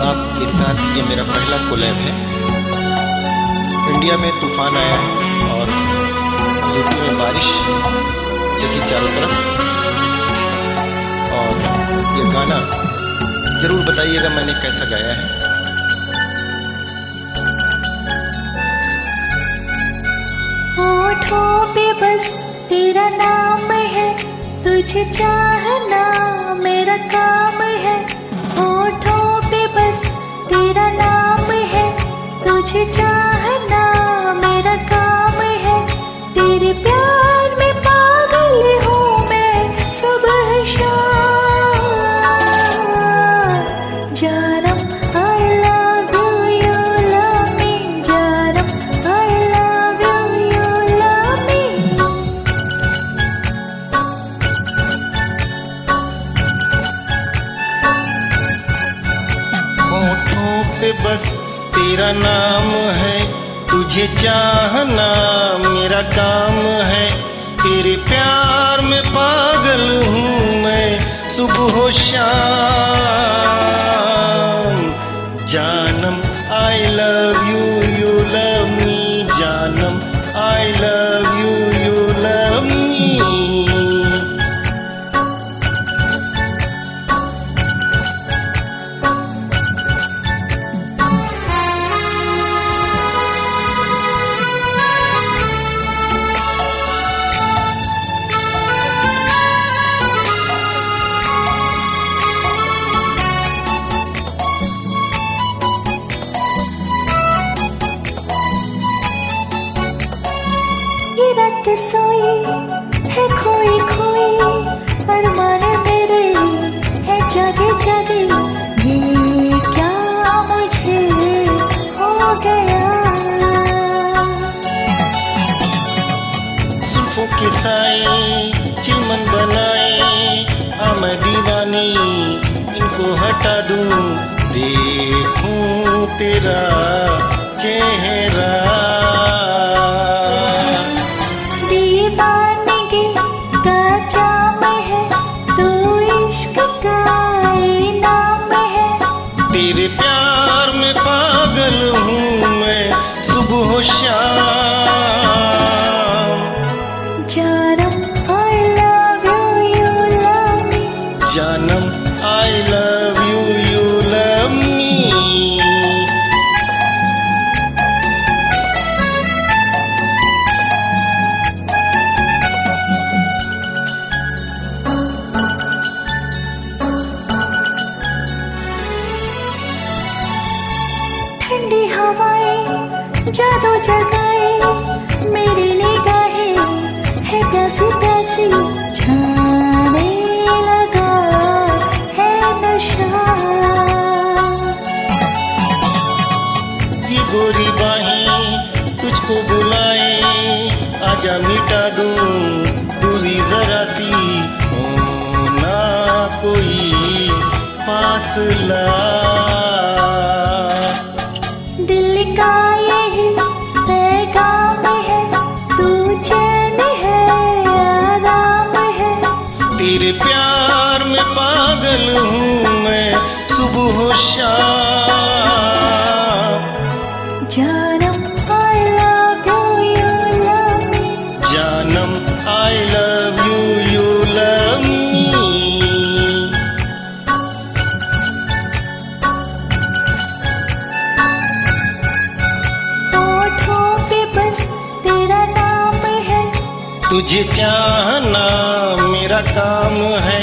साथ ये मेरा पहला कोलैब है। इंडिया में तूफ़ान आया है और यूपी में बारिश लेकिन चारों तरफ़। और ये गाना ज़रूर बताइएगा मैंने कैसा गाया है। पे बस तेरा नाम है, तुझे चाहना मेरा काम बस, तेरा नाम है, तुझे चाहना मेरा काम है। तेरे प्यार में पागल हूँ मैं, सुबह शाम। सुल्फों के चिलमन बनाए हाँ मैं दीवानी इनको हटा दूँ देखूँ तेरा चेहरा है तू है। तेरे प्यार में पागल हूँ मैं सुबह me जानम I love you you love me ठंडी हवाएं जादू जगाए आजा मिटा दूँ दूरी जरा सी। हो ना कोई फासला। दिल का यही पैगाम है तू चैन है आराम है। तेरे प्यार में पागल हूँ मैं सुबह शाम। जानम तुझे चाहना मेरा काम है।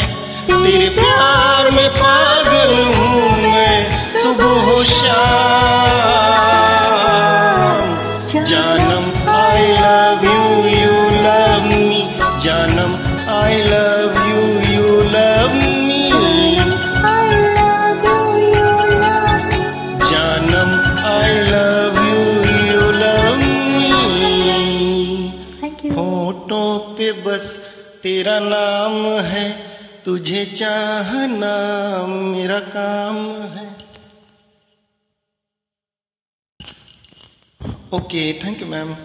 तेरे प्यार में पागल हूँ मैं। सुबह शाम होठों पे बस तेरा नाम है, तुझे चाहना मेरा काम है। Okay thank you ma'am